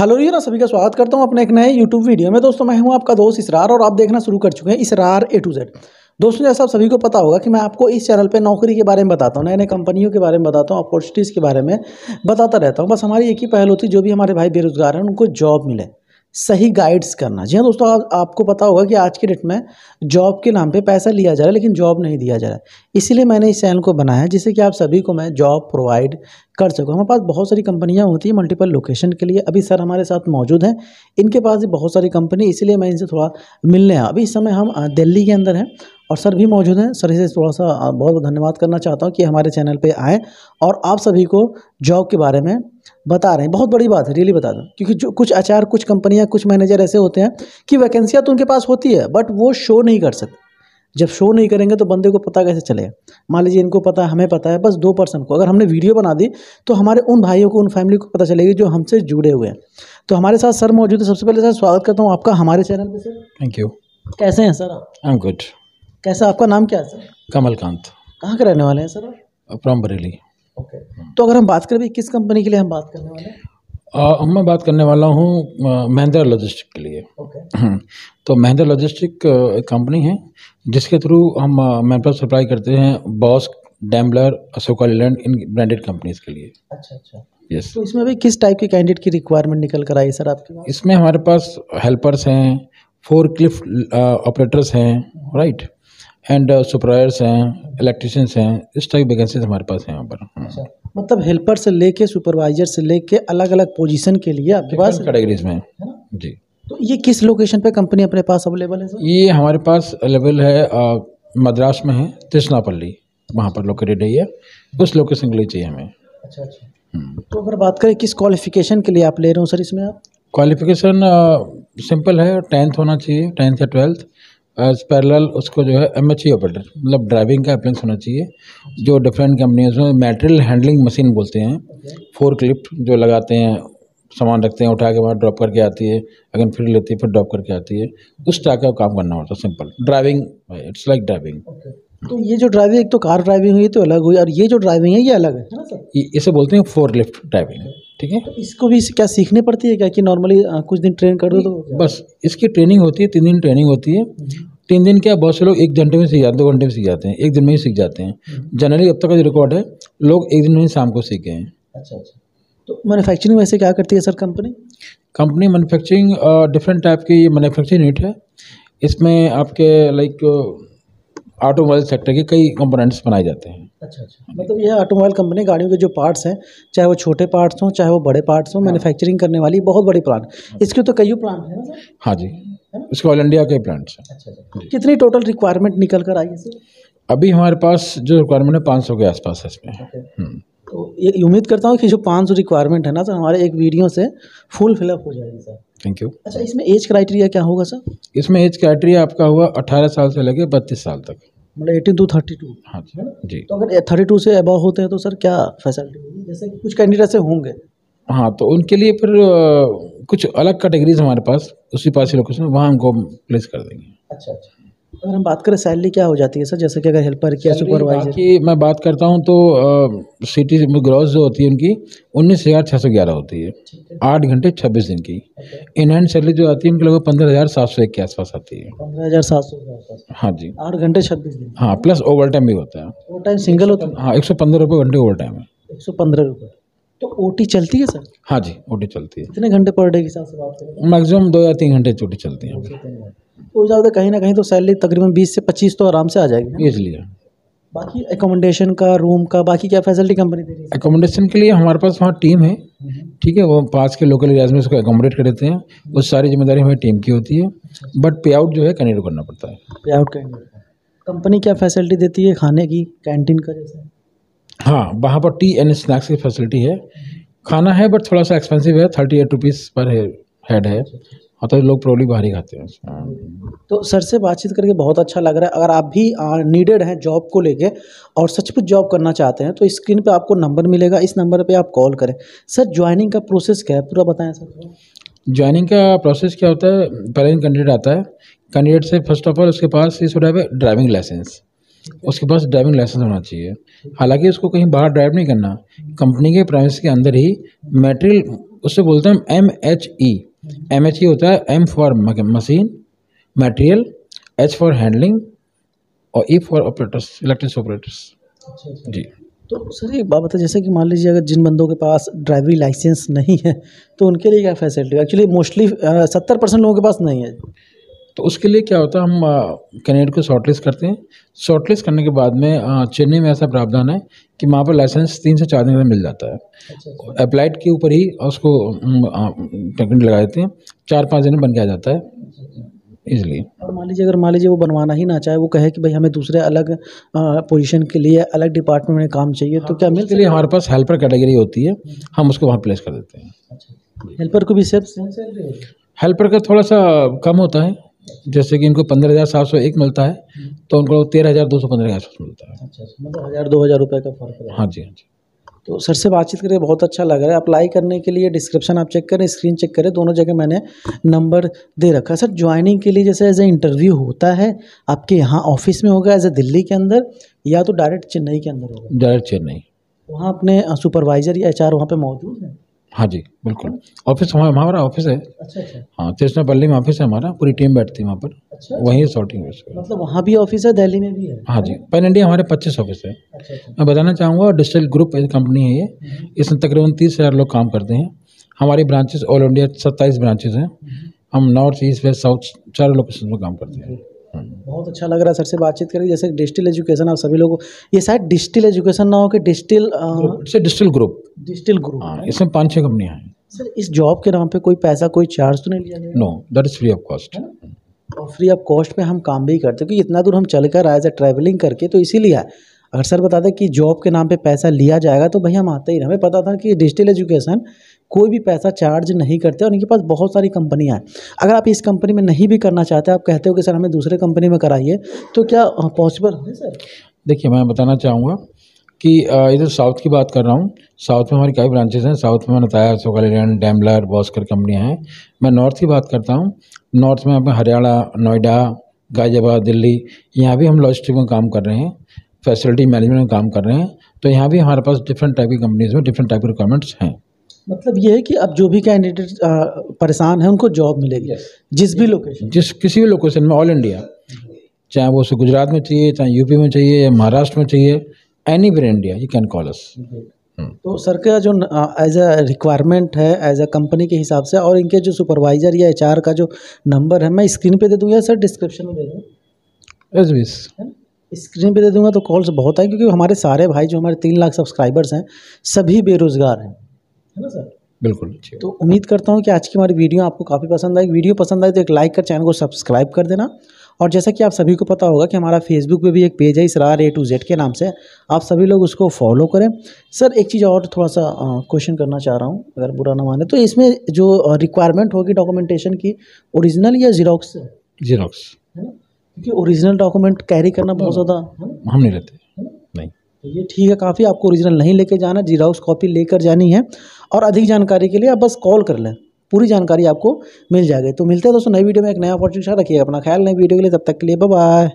Hello ये ना सभी का स्वागत करता हूँ अपने एक नए यूट्यूब वीडियो में। दोस्तों, मैं हूँ आपका दोस्त इसरार और आप देखना शुरू कर चुके हैं इसरार ए टू जेड दोस्तों, जैसा आप सभी को पता होगा कि मैं आपको इस चैनल पे नौकरी के बारे में बताता हूँ नए नए कंपनियों के बारे में बताता हूँ, अपॉर्चुनिटीज़ के बारे में बताता रहता हूँ। बस हमारी एक ही पहल होती है जो भी हमारे भाई बेरोजगार हैं, उनको जॉब मिले। सही गाइड्स करना। जी हाँ दोस्तों आप, आपको पता होगा कि आज के डेट में जॉब के नाम पे पैसा लिया जा रहा है लेकिन जॉब नहीं दिया जा रहा है। इसीलिए मैंने इस चैनल को बनाया है जिससे कि आप सभी को मैं जॉब प्रोवाइड कर सकूँ। हमारे पास बहुत सारी कंपनियाँ होती हैं मल्टीपल लोकेशन के लिए। अभी सर हमारे साथ मौजूद हैं। इनके पास भी बहुत सारी कंपनी इसीलिए मैं इनसे थोड़ा मिलने आया। अभी इस समय हम दिल्ली के अंदर हैं। और सर भी मौजूद हैं। सर से थोड़ा सा बहुत बहुत धन्यवाद करना चाहता हूँ कि हमारे चैनल पे आए और आप सभी को जॉब के बारे में बता रहे हैं। बहुत बड़ी बात है रियली बता दूँ। क्योंकि जो कुछ आचार कुछ कंपनियाँ कुछ मैनेजर ऐसे होते हैं कि वैकेंसियाँ तो उनके पास होती है बट वो शो नहीं कर सकते। जब शो नहीं करेंगे तो बंदे को पता कैसे चलेगा मान लीजिए इनको पता है हमें पता है बस दो पर्सन को। अगर हमने वीडियो बना दी तो हमारे उन भाइयों को उन फैमिली को पता चलेगी जो हमसे जुड़े हुए हैं। तो हमारे साथ सर मौजूद है। सबसे पहले सर स्वागत करता हूँ आपका हमारे चैनल पर सर। थैंक यू कैसे हैं सर आप? आई एम गुड कैसा आपका नाम क्या है सर? कमलकांत। कहाँ के रहने वाले हैं सर? फ्रॉम बरेली। ओके। तो अगर हम बात करें किस कंपनी के लिए हम बात करने वाले हैं? uh, मैं बात करने वाला हूँ महिंद्रा लॉजिस्टिक के लिए। ओके। तो महिंद्रा लॉजिस्टिक कंपनी है जिसके थ्रू हम मैन पावर सप्लाई करते हैं बॉस डैम्बलर अशोका लेलैंड इन ब्रांडेड कंपनीज़ के लिए। अच्छा अच्छा। यस तो इसमें भी किस टाइप के कैंडिडेट की रिक्वायरमेंट निकल कर आई सर आपके पास? इसमें हमारे पास हेल्पर्स हैं फोर क्लिफ ऑपरेटर्स हैं राइट एंड सुपरवाइजर्स हैं इलेक्ट्रिशियंस हैं इस टाइप वैकेंसीज हमारे पास हैं यहाँ पर। हाँ। अच्छा मतलब हेल्पर से लेके सुपरवाइजर से लेके अलग अलग पोजीशन के लिए आपके पास कैटेगरीज में। जी। तो ये किस लोकेशन पे कंपनी अपने पास अवेलेबल है सर ये हमारे पास अवेलेबल है मद्रास में है तृष्णापल्ली वहाँ पर लोकेटेड है ये। उस लोकेशन के लिए चाहिए हमें। अच्छा अच्छा। हम्म। तो अगर बात करें किस क्वालिफिकेशन के लिए आप ले रहे हो सर इसमें आप? क्वालिफिकेशन सिंपल है टेंथ होना चाहिए टेंथ या ट्वेल्थ एज पैरल उसको जो है एम एच ई ऑपरेटर मतलब ड्राइविंग का अप्रेंस होना चाहिए जो डिफरेंट कंपनीज़ में मटेरियल हैंडलिंग मशीन बोलते हैं फोर क्लिप जो लगाते हैं सामान रखते हैं उठा के वहाँ ड्रॉप करके आती है अगर फिर लेती है फिर ड्रॉप करके आती है उस टाइप का काम करना होता है simple driving it's like driving तो ये जो ड्राइविंग एक तो कार ड्राइविंग हुई तो अलग हुई और ये जो ड्राइविंग है ये अलग है। है ना सर इसे बोलते हैं फोर लिफ्ट ड्राइविंग ठीक है? तो इसको भी क्या सीखनी पड़ती है क्या कि नॉर्मली कुछ दिन ट्रेन कर दो तो बस इसकी ट्रेनिंग होती है तीन दिन ट्रेनिंग होती है। तीन दिन क्या बहुत से लोग एक घंटे में सीख जाते हैं दो घंटे में सीख जाते हैं एक दिन में ही सीख जाते हैं। जनरली अब तक का जो रिकॉर्ड है लोग एक दिन में ही शाम को सीख गए हैं। अच्छा अच्छा। तो मैनुफैक्चरिंग वैसे क्या करती है sir company company manufacturing different type की मैनुफैक्चरिंग यूनिट है। इसमें आपके लाइक ऑटोमोबाइल सेक्टर के कई कंपोनेंट्स बनाए जाते हैं। अच्छा अच्छा। मतलब यह ऑटोमोबाइल कंपनी गाड़ियों के जो पार्ट्स हैं चाहे वो छोटे पार्ट्स हों चाहे वो बड़े पार्ट्स हों मैन्युफैक्चरिंग करने वाली बहुत बड़ी प्लांट इसके तो कई प्लांट हैं ना हाँ जी। इसके ऑल इंडिया के प्लांट्स हैं। अच्छा अच्छा। कितनी टोटल रिक्वायरमेंट निकल कर आई है सर? अभी हमारे पास जो रिक्वायरमेंट है पाँच सौ के आसपास है इसमें। हम्म। तो ये उम्मीद करता हूँ कि जो पाँच सौ रिक्वायरमेंट है ना सर हमारे एक वीडियो से फुल फिलअप हो जाएगी सर। थैंक यू अच्छा इसमें एज क्राइटेरिया क्या होगा सर? इसमें एज क्राइटेरिया आपका हुआ अठारह साल से लेके बत्तीस साल तक। मतलब एटीन टू थर्टी टू हाँ जी। जी। तो अगर थर्टी टू से अबव होते हैं तो सर क्या फैसिलिटी होगी? जैसे कुछ कैंडिडेट ऐसे होंगे। हाँ तो उनके लिए फिर कुछ अलग कैटेगरीज हमारे पास उसी पास लोकेशन वहाँ हमको प्लेस कर देंगे। अच्छा अच्छा। अगर हम बात करें सैलरी क्या हो जाती है सर? जैसे कि अगर हेल्पर किया सुपरवाइजर बाकी मैं बात करता हूँ तो सिटी ग्रॉस जो होती है उनकी उन्नीस हज़ार छः सौ ग्यारह होती है। आठ घंटे छब्बीस दिन की। इन हैंड सैलरी जो आती है उनकी लगभग पंद्रह हज़ार सात सौ एक के आसपास आती है। पंद्रह हज़ार सात सौ हाँ जी। आठ घंटे छब्बीस दिन। हाँ प्लस ओवर टाइम भी होता है। वो टाइम सिंगल होता है? हाँ एक सौ पंद्रह रुपये घंटे ओवर टाइम है। एक सौ पंद्रह रुपये तो ओटी चलती है सर? हाँ जी ओटी चलती है। कितने घंटे पर डे के हिसाब से बात करें? मैक्सिमम दो या तीन घंटे छुट्टी चलती है। तो ज़्यादा कहीं ना कहीं तो सैलरी तकरीबन बीस से पच्चीस तो आराम से आ जाएगी? इसलिए बाकी एकोमोडेशन का रूम का बाकी क्या फैसिलिटी कंपनी दे रही है? एकोमोडेशन के लिए हमारे पास वहाँ टीम है ठीक है वो पास के लोकल एरियाज़ में उसको एकोमोडेट कर देते हैं। वो सारी ज़िम्मेदारी हमारी टीम की होती है बट पे आउट जो है कैंडिडेट करना पड़ता है। पे आउट कंपनी क्या फैसिलिटी देती है खाने की कैंटीन का जैसे? हाँ वहाँ पर टी एंड स्नैक्स की फैसिलिटी है। खाना है बट थोड़ा सा एक्सपेंसिव है thirty eight rupees per head है। हाँ तो लोग प्रॉब्लम बाहर ही खाते हैं। तो सर से बातचीत करके बहुत अच्छा लग रहा है। अगर आप भी नीडेड हैं जॉब को लेके और सचमुच जॉब करना चाहते हैं तो स्क्रीन पे आपको नंबर मिलेगा। इस नंबर पे आप कॉल करें। सर ज्वाइनिंग का प्रोसेस क्या है? पूरा बताएँ सर। ज्वाइनिंग का प्रोसेस क्या होता है? पहले कैंडिडेट आता है। कैंडिडेट से फ़र्स्ट ऑफ़ ऑल उसके पास इस ड्राइविंग लाइसेंस उसके पास ड्राइविंग लाइसेंस होना चाहिए। हालाँकि उसको कहीं बाहर ड्राइव नहीं करना। कंपनी के प्राइस के अंदर ही मेटेरियल उससे बोलते हैं M H E M H ये होता है M for machine material H for handling और E for operators electric operators जी। तो सर एक बात है जैसे कि मान लीजिए अगर जिन बंदों के पास ड्राइविंग लाइसेंस नहीं है तो उनके लिए क्या फैसिलिटी एक्चुअली मोस्टली सत्तर परसेंट लोगों के पास नहीं है। तो उसके लिए क्या होता है हम कैंडिडेट को शॉर्टलिस्ट करते हैं। शॉर्टलिस्ट करने के बाद में चेन्नई में ऐसा प्रावधान है कि वहाँ पर लाइसेंस तीन से चार दिन में मिल जाता है। अप्लाइड के ऊपर ही उसको टेक्निक लगा देते हैं। चार पाँच दिन में बन के आ जाता है। इजली और मान लीजिए अगर मान लीजिए वो बनवाना ही ना चाहे वो कहे कि भाई हमें दूसरे अलग पोजीशन के लिए अलग डिपार्टमेंट में काम चाहिए तो क्या मिल लिए हमारे पास हेल्पर कैटेगरी होती है। हम उसको वहाँ प्लेस कर देते हैं। हेल्पर को भी होगी हेल्पर का थोड़ा सा कम होता है। जैसे कि इनको पंद्रह हज़ार सात सौ एक मिलता है तो उनको तेरह हज़ार दो सौ पंद्रह आसपास मिलता है। अच्छा अच्छा मतलब हज़ार दो हज़ार रुपये का फ़र्क है। हाँ जी हाँ जी। तो सर से बातचीत करके बहुत अच्छा लग रहा है। अप्लाई करने के लिए डिस्क्रिप्शन आप चेक करें स्क्रीन चेक करें दोनों जगह मैंने नंबर दे रखा है। सर ज्वाइनिंग के लिए जैसे एज ए इंटरव्यू होता है आपके यहाँ ऑफ़िस में होगा एज ए दिल्ली के अंदर या तो डायरेक्ट चेन्नई के अंदर होगा? डायरेक्ट चेन्नई। वहाँ अपने सुपरवाइजर या एच आर वहाँ पे मौजूद है? हाँ जी बिल्कुल। ऑफ़िस हमारा हमारा ऑफ़िस है। अच्छा अच्छा। हाँ तिरसनापल्ली में ऑफ़िस है हमारा पूरी टीम बैठती है वहाँ पर। अच्छा वहीं सॉर्टिंग है। मतलब वहाँ भी ऑफ़िस है दिल्ली में भी है? हाँ जी पैन इंडिया हमारे पच्चीस ऑफ़िस है। अच्छा अच्छा। मैं बताना चाहूँगा डिजिटल ग्रुप एक कंपनी है ये। इसमें तकरीबन तीस हज़ार लोग काम करते हैं। हमारी ब्रांचेज ऑल इंडिया सत्ताईस ब्रांचेज हैं। हम नॉर्थ ईस्ट वेस्ट साउथ चारों लोकेशन में काम करते हैं। हम्म। बहुत अच्छा लग रहा है सर से बातचीत करके जैसे डिजिटल एजुकेशन आप सभी लोगों ये शायद डिजिटल एजुकेशन ना हो कि डिजिटल से डिजिटल ग्रुप। डिजिटल ग्रुप हाँ इसमें पाँच छः कंपनियाँ हैं। सर इस जॉब के नाम पे कोई पैसा कोई चार्ज तो नहीं लिया no that is free of cost और फ्री ऑफ़ कॉस्ट पे हम काम भी करते हैं क्योंकि इतना दूर हम चल कर आए थे ट्रैवलिंग करके तो इसीलिए अगर सर बता दें कि जॉब के नाम पे पैसा लिया जाएगा तो भाई हम आते ही। हमें पता था कि डिजिटल एजुकेशन कोई भी पैसा चार्ज नहीं करते और इनके पास बहुत सारी कंपनियाँ हैं। अगर आप इस कंपनी में नहीं भी करना चाहते, आप कहते हो कि सर हमें दूसरे कंपनी में कराइए तो क्या पॉसिबल है सर? देखिए, मैं बताना चाहूँगा कि इधर साउथ की बात कर रहा हूँ। साउथ में हमारी कई ब्रांचेस हैं। साउथ में मैंने बताया सोकालीलैंड डैमलर बॉस्कर कंपनियाँ हैं। मैं नॉर्थ की बात करता हूँ। नॉर्थ में हरियाणा, नोएडा, गाजियाबाद, दिल्ली, यहाँ भी हम लॉजिस्टिक में काम कर रहे हैं। फैसिलिटी मैनेजमेंट में काम कर रहे हैं तो यहाँ भी हमारे पास डिफरेंट टाइप की कंपनीज़ में डिफरेंट टाइप के रिक्वायरमेंट्स हैं। मतलब ये है कि अब जो भी कैंडिडेट परेशान है उनको जॉब मिलेगी जिस भी लोकेशन जिस किसी भी लोकेशन में ऑल इंडिया चाहे वो उसे गुजरात में चाहिए चाहे यूपी में चाहिए या महाराष्ट्र में चाहिए anywhere India you can call us तो सर का जो एज अ रिक्वायरमेंट है एज अ कंपनी के हिसाब से और इनके जो सुपरवाइजर या एचआर का जो नंबर है मैं स्क्रीन पे दे दूँ या सर डिस्क्रिप्शन में दे दूँ? एज विस स्क्रीन पे दे दूँगा तो कॉल्स बहुत आए क्योंकि हमारे सारे भाई जो हमारे तीन लाख सब्सक्राइबर्स हैं सभी बेरोजगार हैं। है ना सर बिल्कुल तो उम्मीद करता हूँ कि आज की हमारी वीडियो आपको काफ़ी पसंद आई। वीडियो पसंद आई तो एक लाइक कर चैनल को सब्सक्राइब कर देना। और जैसा कि आप सभी को पता होगा कि हमारा फेसबुक पे भी एक पेज है इसरार ए टू जेड के नाम से। आप सभी लोग उसको फॉलो करें। सर एक चीज़ और थोड़ा सा क्वेश्चन करना चाह रहा हूँ अगर बुरा ना माने। तो इसमें जो रिक्वायरमेंट होगी डॉक्यूमेंटेशन की ओरिजिनल या जीरोक्स जीरोक्स है ना? क्योंकि ओरिजिनल डॉक्यूमेंट कैरी करना बहुत ज़्यादा हम नहीं रहते नहीं। तो ये ठीक है काफ़ी आपको ओरिजिनल नहीं लेके जाना जीराउस कॉपी लेकर जानी है। और अधिक जानकारी के लिए आप बस कॉल कर लें। पूरी जानकारी आपको मिल जाएगी। तो मिलते हैं दोस्तों नई वीडियो में एक नया अपॉर्चुनिटी रखिए अपना ख्याल नई वीडियो के लिए तब तक के लिए बाय